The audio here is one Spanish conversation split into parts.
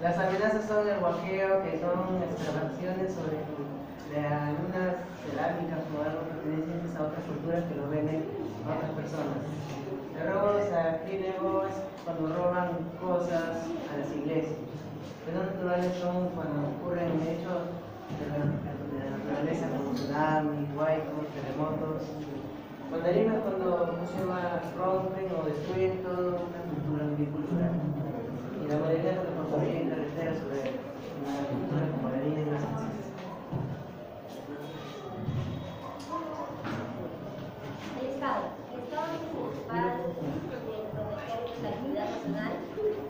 Las amenazas son el guajeo, que son excavaciones sobre unas cerámicas o algo pertenecientes a otras culturas que lo venden a otras personas. El robo es cuando roban cosas. Los son cuando ocurren hechos de la, de la naturaleza como tsunamis, huaicos, terremotos. Vandalismo es cuando se llama, rompen o destruyen toda una cultura bicultural. Y la modernidad es cuando construyen sobre una cultura como la línea de las El Estado. El Estado de proteger la actividad nacional,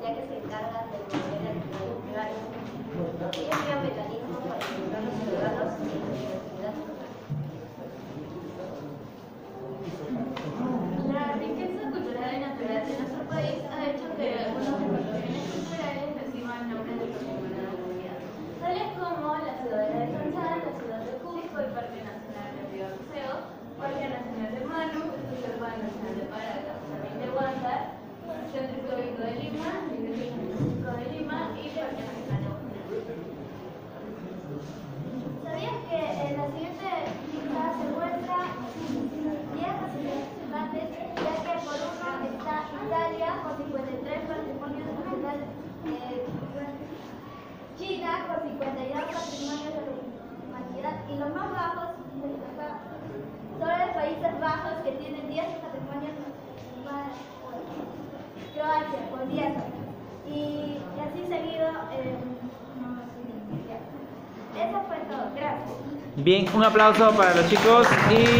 ya que se encarga de promover la actividad cultural. Ellos crean mecanismos para involucrar a los ciudadanos en la actividad cultural. La riqueza cultural y natural de nuestro país ha hecho que algunos de los bienes culturales reciban nombres de patrimonio de la humanidad, tales como la Ciudadela de Sanzán, la Ciudad de Cusco, el Parque Nacional del Río Museo, Parque Nacional de Manu, el Reserva Nacional de Paraca, Jardín de Huántar, Centro Histórico de Lima, Iglesia San Francisco de Lima y Parque Nacional de Huántar. ¿Sabías que en la siguiente lista se muestra 10 participantes, ya que por uno está Italia con 53 patrimonios nacionales, eh, China con 52 patrimonios de la humanidad y los más bajos son los Países Que tienen 10 patrimonios nacionales, Croacia con 10 y, y así seguido. Eh, no. Eso fue todo. Gracias. Bien, un aplauso para los chicos y...